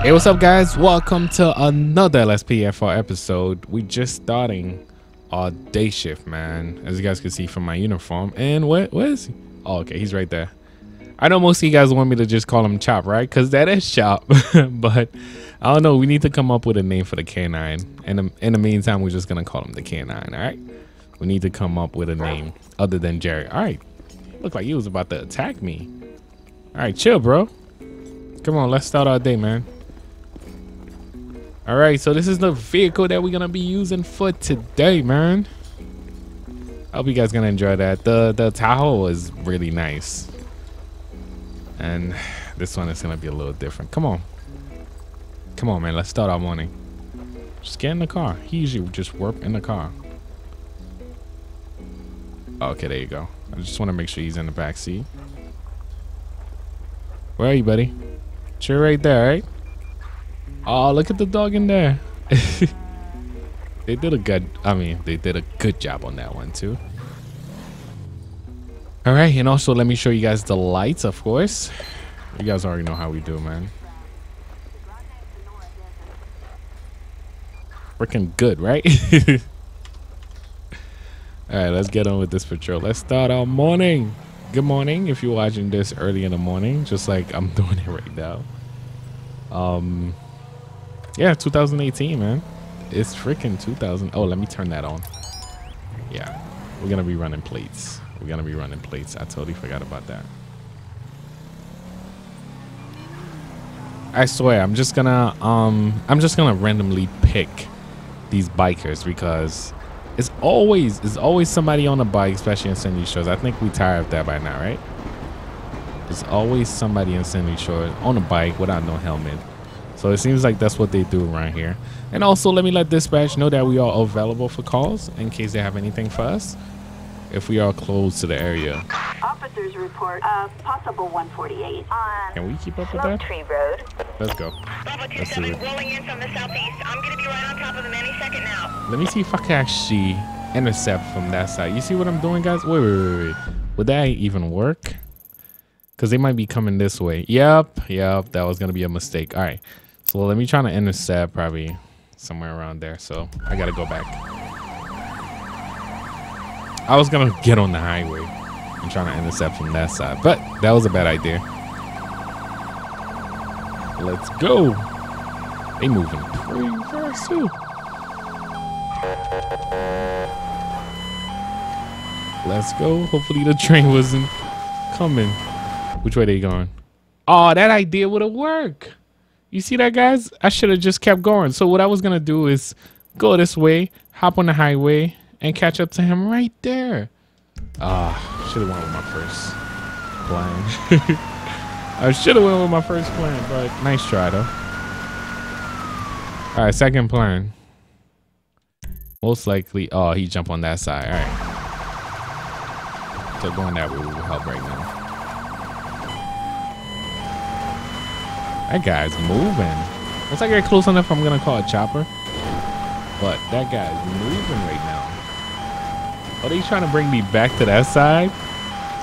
Hey, what's up, guys? Welcome to another LSPDFR episode. We're just starting our day shift, man. As you guys can see from my uniform. And where, where is he? Oh, okay, he's right there. I know most of you guys want me to just call him Chop, right? Because that is Chop. but I don't know. We need to come up with a name for the canine. And in the meantime, we're just gonna call him the canine. All right. We need to come up with a name other than Jerry. All right. Look like he was about to attack me. All right, chill, bro. Come on, let's start our day, man. All right, so this is the vehicle that we're gonna be using for today, man. I hope you guys gonna enjoy that. The the Tahoe was really nice, and this one is gonna be a little different. Come on, come on, man. Let's start our morning. Just get in the car. He usually just warp in the car. Okay, there you go. I just want to make sure he's in the back seat. Where are you, buddy? You're right there, right? Oh, look at the dog in there. they did a good, I mean, they did a good job on that one too. All right, and also let me show you guys the lights, of course. You guys already know how we do, man. Working good, right? All right, let's get on with this patrol. Let's start our morning. Good morning if you're watching this early in the morning, just like I'm doing it right now. Um, yeah, 2018, man. It's freaking 2000. Oh, let me turn that on. Yeah, we're gonna be running plates. We're gonna be running plates. I totally forgot about that. I swear, I'm just gonna um, I'm just gonna randomly pick these bikers because it's always it's always somebody on a bike, especially in Sandy Shores. I think we tired of that by now, right? There's always somebody in Sandy Shores on a bike without no helmet. So it seems like that's what they do around here. And also, let me let dispatch know that we are available for calls in case they have anything for us. If we are close to the area. Officers report a possible 148 on Can we keep up with that? Tree Road. Let's go. Bravo Let's do 27 it. rolling in from the southeast. I'm gonna be right on top of them any second now. Let me see if I can actually intercept from that side. You see what I'm doing, guys? Wait, wait, wait, wait. Would that even work? Because they might be coming this way. Yep, yep. That was going to be a mistake. All right. So let me try to intercept probably somewhere around there. So I got to go back. I was going to get on the highway and trying to intercept from that side. But that was a bad idea. Let's go. They moving pretty fast too. Let's go. Hopefully the train wasn't coming. Which way they going? Oh, that idea would have worked. You see that, guys? I should have just kept going. So what I was gonna do is go this way, hop on the highway, and catch up to him right there. Ah, should have went with my first plan. I should have went with my first plan, but nice try though. All right, second plan. Most likely, oh, he jumped on that side. All right. So going that way will help right now. That guy's moving. Once I get close enough, I'm gonna call a chopper. But that guy's moving right now. Are they trying to bring me back to that side?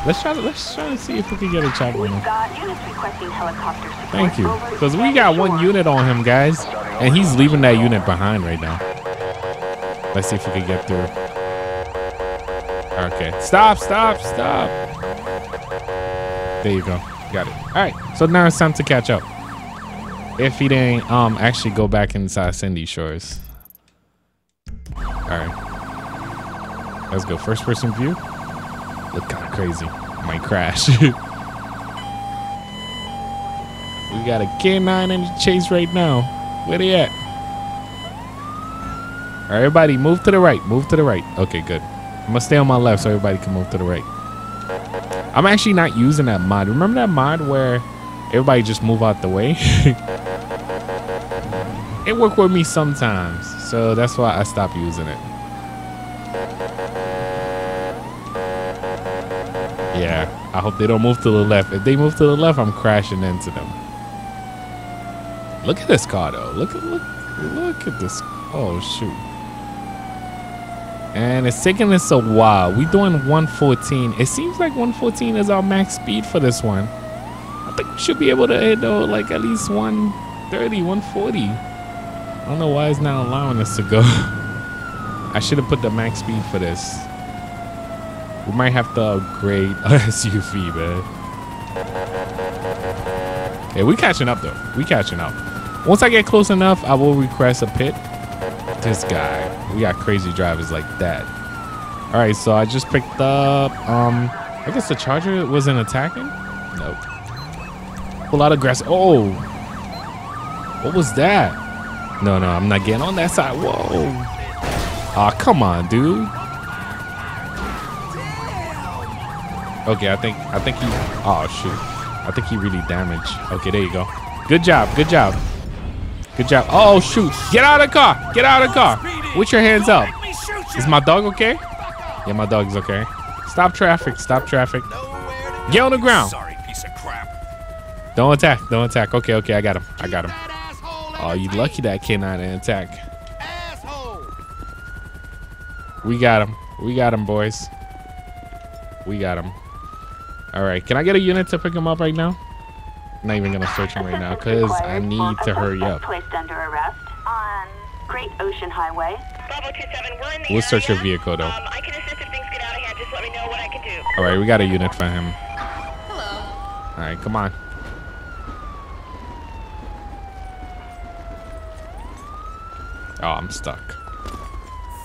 Let's try to let's try to see if we can get a chopper. We've on him. got units requesting helicopter support. Thank you. Because we got one unit on him, guys. And he's leaving that unit behind right now. Let's see if we can get through. Okay. Stop, stop, stop. There you go. Got it. All right. So now it's time to catch up. If he didn't um actually go back inside Sandy Shores. All right. Let's go. First person view. Look kind of crazy. Might crash. We got a K9 in the chase right now. Where they at? All right, everybody, move to the right. Move to the right. Okay, good. I'm gonna stay on my left so everybody can move to the right. I'm actually not using that mod. Remember that mod where everybody just move out the way? it worked with me sometimes, so that's why I stopped using it. Yeah, I hope they don't move to the left. If they move to the left, I'm crashing into them. Look at this car though. Look at look look at this. Oh shoot. And it's taking us a while. We doing 114. It seems like 114 is our max speed for this one. Think should be able to hit though like at least 130, 140. I don't know why it's not allowing us to go. I should have put the max speed for this. We might have to upgrade our SUV, man. Yeah, we catching up though. We catching up. Once I get close enough, I will request a pit. This guy. We got crazy drivers like that. All right, so I just picked up. Um, I guess the Charger wasn't attacking. Nope. Lot of grass. Oh, what was that? No, no, I'm not getting on that side. Whoa. Ah, come on, dude. Okay, I think I think he. Oh shoot, I think he really damaged. Okay, there you go. Good job, good job, good job. Oh shoot, get out of the car, get out of the car. With your hands up. Is my dog okay? Yeah, my dog's okay. Stop traffic, stop traffic. Get on the ground. Don't attack, don't attack. Okay, okay, I got him, I got him. Oh, you lucky that canine didn't attack. We got him. We got him, boys. We got him. All right. Can I get a unit to pick him up right now? not even gonna search him right now because I need to hurry up. Placed under arrest on Great Ocean Highway. Bravo 27, we're in the We'll search your vehicle though. Um, I can assist if things get out of hand. Just let me know what I can do. All right, we got a unit for him. Hello. All right, come on. Oh, I'm stuck.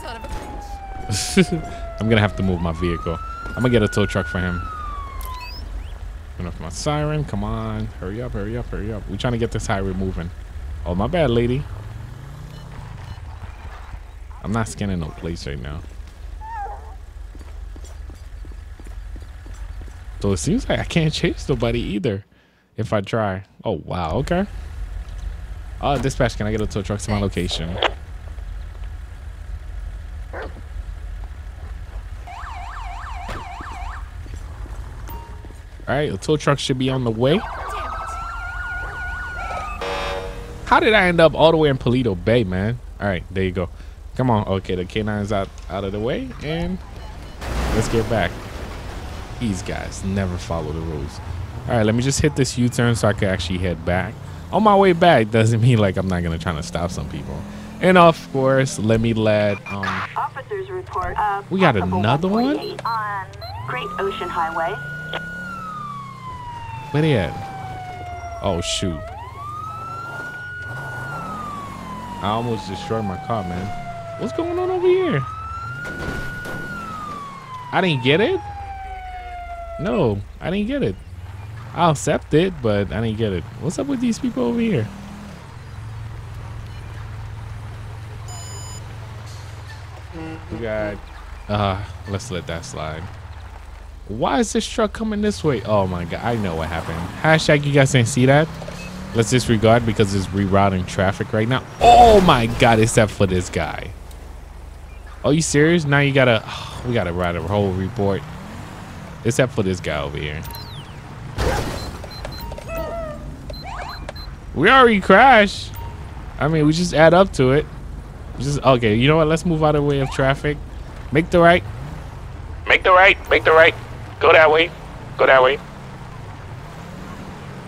Son of a bitch. I'm gonna have to move my vehicle. I'm gonna get a tow truck for him. Turn off my siren. Come on. Hurry up, hurry up, hurry up. we trying to get this highway moving. Oh, my bad, lady. I'm not scanning no place right now. So it seems like I can't chase nobody either if I try. Oh, wow. Okay. Uh, dispatch, can I get a tow truck to my location? All right, the tow truck should be on the way. How did I end up all the way in Paleto Bay, man? All right, there you go. Come on. Okay, the K9's out, out of the way, and let's get back. These guys never follow the rules. All right, let me just hit this U-turn so I can actually head back. On my way back doesn't mean like I'm not gonna try to stop some people. And of course, let me let um Officers report. Uh, We got another one? on Great Ocean Highway. Where they at? Oh shoot. I almost destroyed my car, man. What's going on over here? I didn't get it? No, I didn't get it. I'll accept it, but I didn't get it. What's up with these people over here? We got uh let's let that slide. Why is this truck coming this way? Oh my god, I know what happened. Hashtag you guys didn't see that. Let's disregard because it's rerouting traffic right now. Oh my god, except for this guy. Are you serious? Now you gotta we gotta write a whole report. Except for this guy over here. We already crashed. I mean, we just add up to it. Just okay. You know what? Let's move out of the way of traffic. Make the right. Make the right. Make the right. Go that way. Go that way.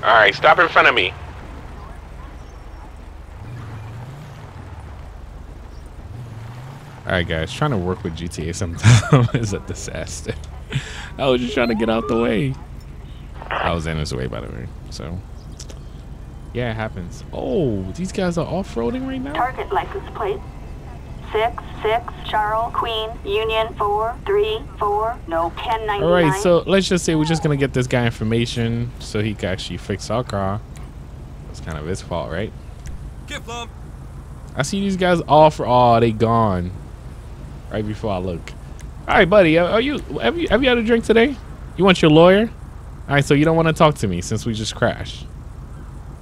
All right. Stop in front of me. All right, guys. Trying to work with GTA sometimes is a disaster. I was just trying to get out the way. I was in his way, by the way. So, yeah, it happens. Oh, these guys are off-roading right now. Target license plate. Six, six, Charles, Queen, Union, four, three, four, no, 1099. All right, so let's just say we're just gonna get this guy information so he can actually fix our car. It's kind of his fault, right? Get lump. I see these guys all for all. they gone. Right before I look. All right, buddy. Are you have you have you had a drink today? You want your lawyer? All right, so you don't want to talk to me since we just crashed.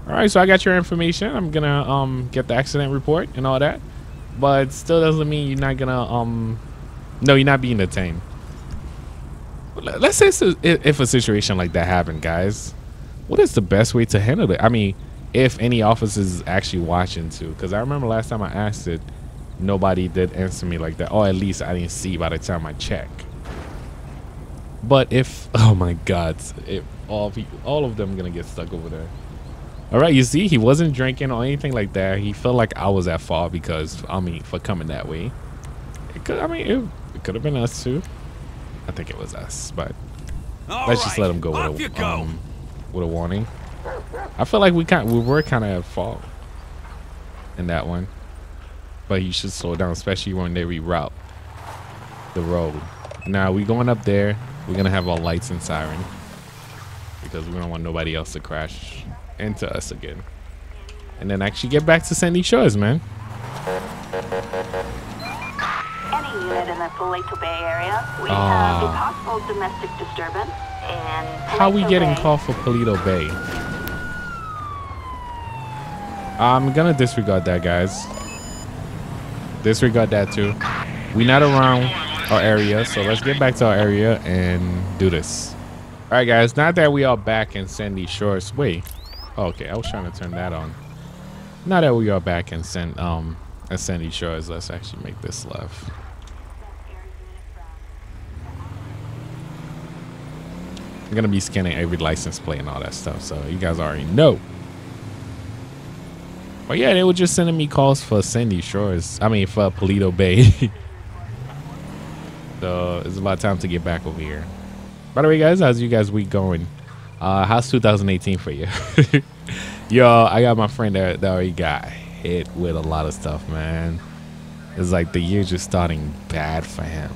All right, so I got your information. I'm gonna um get the accident report and all that, but still doesn't mean you're not gonna um no, you're not being detained. Let- Let's say if a situation like that happened, guys. What is the best way to handle it? I mean, if any officers actually watching too, because I remember last time I asked it, nobody did answer me like that. Or at least I didn't see by the time I check. But if oh my God, if all people, all of them gonna get stuck over there. All right, you see, he wasn't drinking or anything like that. He felt like I was at fault because, I mean, for coming that way. It could, I mean, it, it could have been us too. I think it was us, but All let's just let him go with a, go. um, with a warning. I feel like we kind, we were kind of at fault in that one, but you should slow down, especially when they reroute the road. Now we going up there. We're gonna have our lights and siren because we don't want nobody else to crash into us again. And then actually get back to Sandy Shores, man. Any unit in the Paleto Bay area, we Ah. have a possible domestic disturbance and How are we getting called for Paleto Bay? I'm gonna disregard that, guys. Disregard that too. We're not around our area, so let's get back to our area and do this. All right, guys. Now that we are back in Sandy Shores, wait. Okay, I was trying to turn that on. Now that we are back in San, um, at Sandy Shores, let's actually make this left. I'm gonna be scanning every license plate and all that stuff, so you guys already know. But yeah, they were just sending me calls for Sandy Shores. I mean, for Paleto Bay. so it's about time to get back over here. By the way, guys, how's you guys week going? Uh, how's 2018 for you? Yo, I got my friend that, that already got hit with a lot of stuff, man. It's like the year just starting bad for him.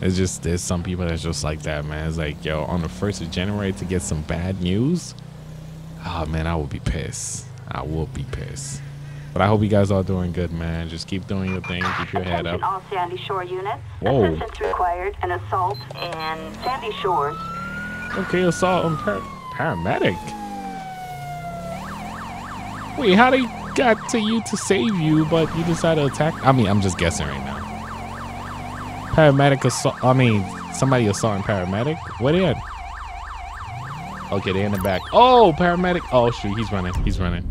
It's just there's some people that's just like that, man. It's like, yo, on the first of January to get some bad news. Oh man, I will be pissed. I will be pissed. But I hope you guys are doing good, man. Just keep doing your thing. Keep your head up. all Sandy Shore units. Whoa. Assistance required. An assault in Sandy Shores. Okay, assault on par- paramedic. Wait, how they got to you to save you, but you decided to attack? I mean, I'm just guessing right now. Paramedic assault. I mean, somebody assaulting paramedic. What at? Okay, they in the back. Oh, paramedic. Oh shoot, he's running. He's running.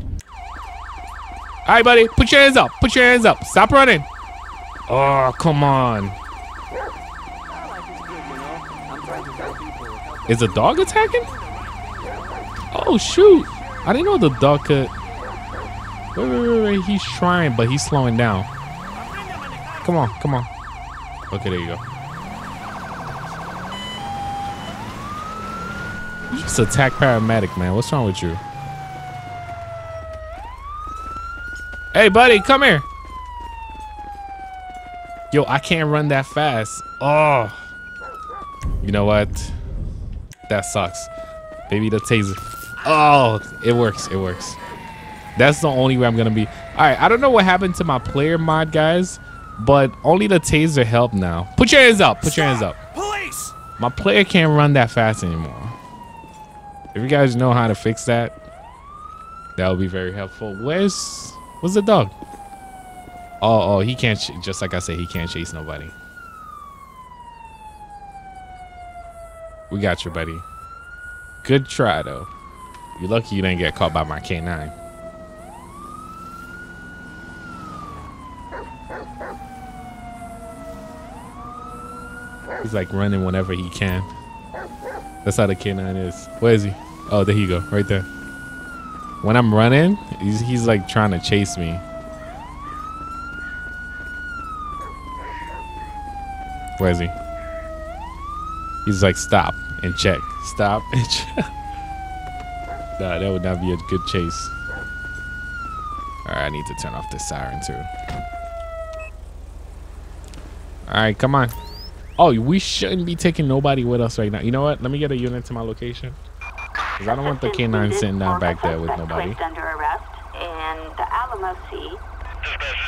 All right, buddy, put your hands up. Put your hands up. Stop running. Oh, come on. Is a dog attacking? Oh shoot! I didn't know the dog could. Wait, wait, wait, wait. He's trying, but he's slowing down. Come on, come on. Okay, there you go. You just attack paramedic, man. What's wrong with you? Hey, buddy, come here. Yo, I can't run that fast. Oh. You know what? That sucks. Maybe the taser. Oh, it works. It works. That's the only way I'm gonna be. All right. I don't know what happened to my player mod, guys, but only the taser helped now. Put your hands up. Put your hands up. Police! My player can't run that fast anymore. If you guys know how to fix that, that would be very helpful. Where's where's the dog? Oh, oh, he can't. Ch- just like I said, he can't chase nobody. We got you, buddy. Good try, though. You're lucky you didn't get caught by my K9. He's like running whenever he can. That's how the K9 is. Where is he? Oh, there you go, right there. When I'm running, he's, he's like trying to chase me. Where is he? He's like, stop and check. Stop and check. Nah, that would not be a good chase. All right, I need to turn off this siren too. All right, come on. Oh, we shouldn't be taking nobody with us right now. You know what? Let me get a unit to my location. Because I don't want the K9 sitting down back there with nobody. Placed under arrest in the Alamo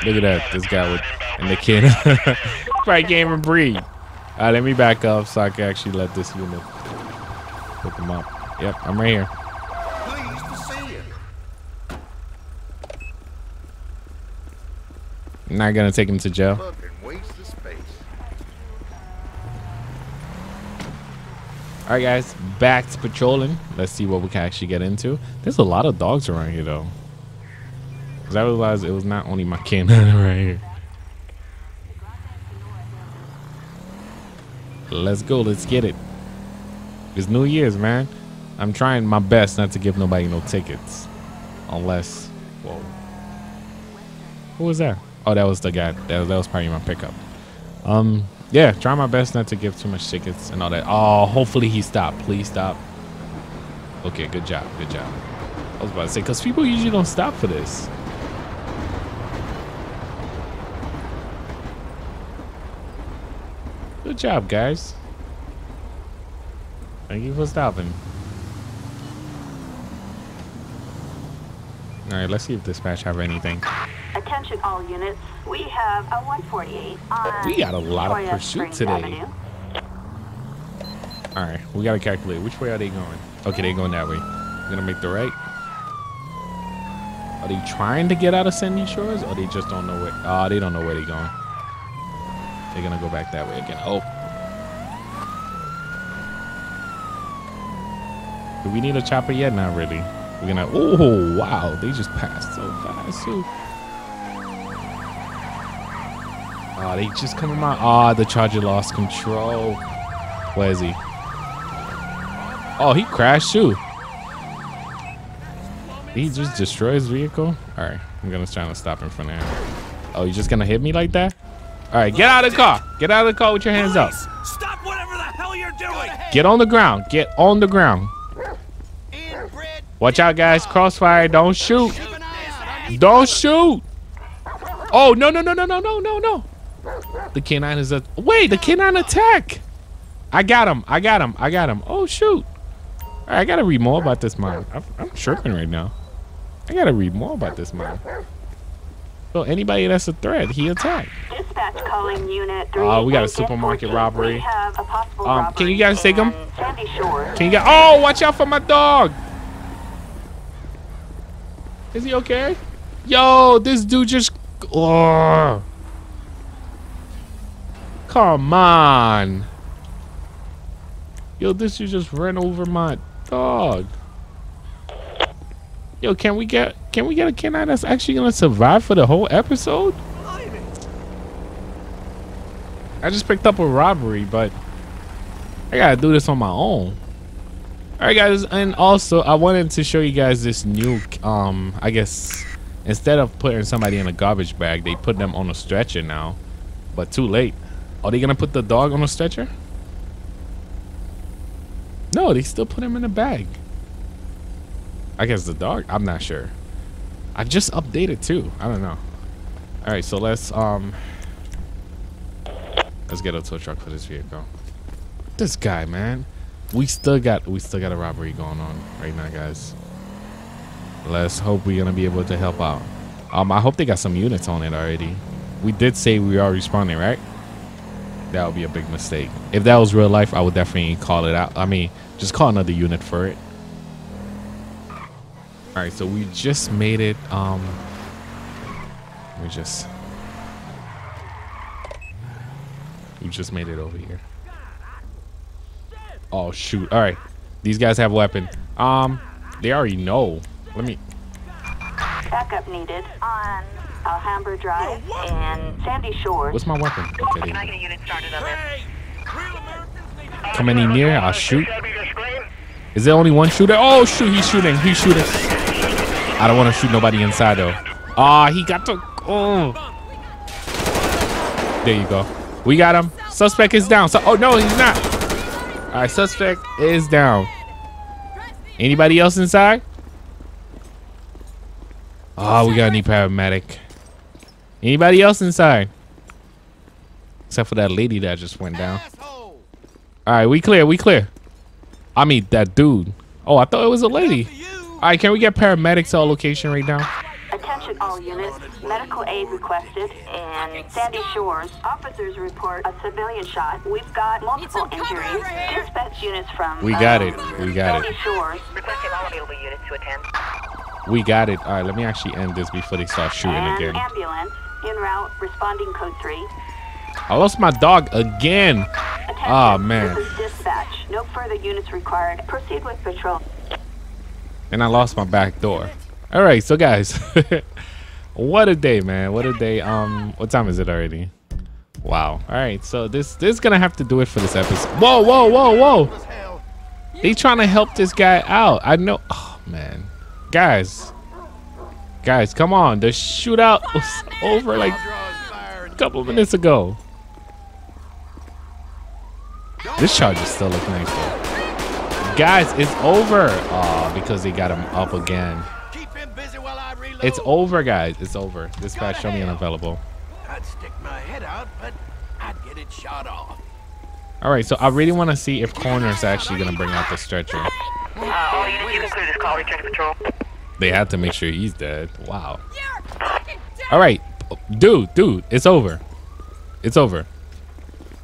Look at that. This guy with and the kid. right game and even breathe. All right, let me back up so I can actually let this unit pick him up. Yep, I'm right here. Pleased to see you. I'm not gonna take him to jail. Look and waste the space. All right, guys, back to patrolling. Let's see what we can actually get into. There's a lot of dogs around here, though. Cause I realized it was not only my canine right here. Let's go. Let's get it. It's New Year's, man. I'm trying my best not to give nobody no tickets. Unless, whoa. Who was that? Oh, that was the guy. That, that was probably my pickup. Um, yeah, try my best not to give too much tickets and all that. Oh, hopefully he stopped. Please stop. Okay, good job. Good job. I was about to say, because people usually don't stop for this. Good job, guys. Thank you for stopping. All right, let's see if dispatch have anything. Attention all units. We have a 148 on We got a lot of pursuit today. Avenue. All right, we gotta calculate which way are they going. Okay, they're going that way. We're gonna make the right. Are they trying to get out of Sandy Shores, or they just don't know where? Ah, they don't know where they're going. They're gonna go back that way again. Oh. Do we need a chopper yet? Not really. We're gonna. Oh wow, they just passed so fast too. Ah, they just coming out. Ah, the Charger lost control. Where is he? Oh, he crashed too. He just destroyed his vehicle. All right, I'm gonna try to stop in front of him. Oh, you just gonna hit me like that? All right, get out of the car. Get out of the car with your hands up. Stop whatever the hell you're doing! Get on the ground. Get on the ground. Watch out, guys. Crossfire. Don't shoot. keep an eye on Don't shoot. Oh no no no no no no no no. The canine is a wait. The canine attack. I got him. I got him. I got him. Oh shoot. All right, I gotta read more about this mine. I'm, I'm tripping right now. I gotta read more about this mine. So anybody that's a threat, he attacked. Dispatch calling unit 3. Oh, we got a supermarket robbery. We have a possible Um, robbery can you guys take in Sandy Shores. Can you get? Oh, watch out for my dog. Is he okay? Yo, this dude just. Oh. Come on. Yo, this dude just ran over my dog. Yo, can we get can we get a canine that's actually gonna survive for the whole episode? I just picked up a robbery, but I gotta do this on my own. All right, guys, and also I wanted to show you guys this new, um, I guess instead of putting somebody in a garbage bag, they put them on a stretcher now, but too late. Are they gonna put the dog on a stretcher? No, they still put him in a bag. I guess the dog. I'm not sure. I just updated too. I don't know. All right, so let's um, let's get a tow truck for this vehicle. This guy, man. We still got we still got a robbery going on right now, guys. Let's hope we're gonna be able to help out. Um, I hope they got some units on it already. We did say we are responding, right? That would be a big mistake. If that was real life, I would definitely call it out. I mean, just call another unit for it. All right, so we just made it. Um, we just we just made it over here. Oh shoot! All right, these guys have weapon. Um, they already know. Let me. Backup needed on Alhambra Drive and Sandy Shores. What's my weapon? Okay, Can I get a unit started on? Hey, real Americans need to go. Come any near, I'll shoot. Is there only one shooter? Oh shoot! He's shooting. He's shooting. I don't want to shoot nobody inside though. Ah, he got the. Oh. There you go. We got him. Suspect is down. So, oh no, he's not. All right, suspect is down. Anybody else inside? Oh, we got a new paramedic. Anybody else inside? Except for that lady that just went down. asshole. All right, we clear. We clear. I mean, that dude. Oh, I thought it was a lady. All right, can we get paramedics to our location right now? Attention all units. Medical aid requested in Sandy Shores. Officers report a civilian shot. We've got multiple injuries. Dispatch units from We got um, it. We got Sandy it. Shores Requesting all available units to attend. We got it. All right, let me actually end this before they start shooting and again. ambulance en route responding code 3. I lost my dog again. Attention. Ah, man. Dispatch. No further units required. Proceed with patrol. And I lost my back door. All right, so guys, what a day, man. What a day. Um, what time is it already? Wow. All right, so this this is gonna have to do it for this episode. Whoa, whoa, whoa, whoa. They trying to help this guy out. I know. Oh man, guys, Guys, come on. The shootout was over like a and couple minutes ago. This charger still looks nice though. Guys, it's over. Aw, because they got him up again. keep him busy while I reload. It's over, guys. It's over. Dispatch, show me unavailable. I'd stick my head out, but I'd get it shot off. All right, so I really want to see if Coroner's actually going to bring out the stretcher. Uh, all units, you can clear this call. Return to patrol. They had to make sure he's dead. Wow. Dead, All right, dude, dude, it's over. It's over.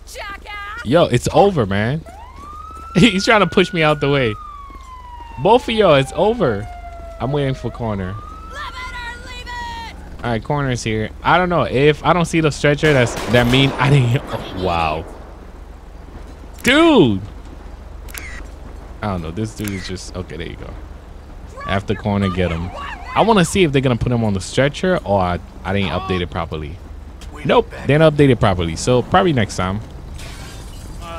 jackass! Yo, it's over, man. He's trying to push me out the way. Both of y'all, it's over. I'm waiting for Coroner. Live it or leave it! All right, Coroner's here. I don't know if I don't see the stretcher. That's that mean I didn't. oh, wow, dude. I don't know. This dude is just okay. There you go. After Coroner, get him. I want to see if they're gonna put him on the stretcher or I, I didn't update it properly. Nope, they didn't update it properly. So probably next time.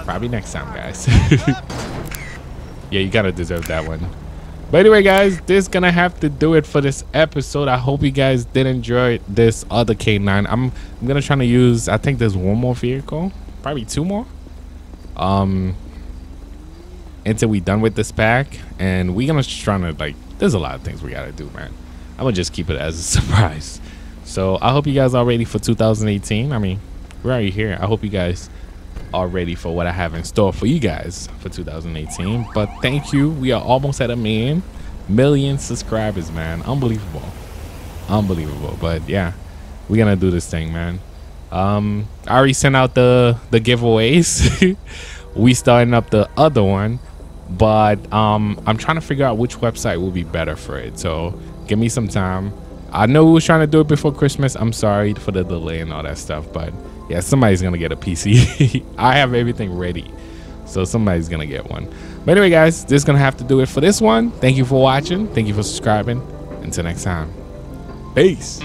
Probably next time, guys. yeah, you gotta deserve that one. But anyway, guys, this is gonna have to do it for this episode. I hope you guys did enjoy this other K9. I'm I'm gonna try to use. I think there's one more vehicle, probably two more. Um, until we done with this pack, and we gonna try to like. There's a lot of things we gotta do, man. I'm gonna just keep it as a surprise. So I hope you guys are ready for 2018. I mean, we're already here. I hope you guys are ready for what I have in store for you guys for 2018. But thank you. We are almost at a million, million subscribers, man. Unbelievable. Unbelievable. But yeah, we're gonna do this thing, man. Um, I already sent out the the giveaways. we starting up the other one, but um, I'm trying to figure out which website will be better for it. So give me some time. I know we was trying to do it before Christmas. I'm sorry for the delay and all that stuff, but yeah, somebody's gonna get a PC. I have everything ready, so somebody's gonna get one. But anyway, guys, this is gonna have to do it for this one. Thank you for watching. Thank you for subscribing. Until next time, peace.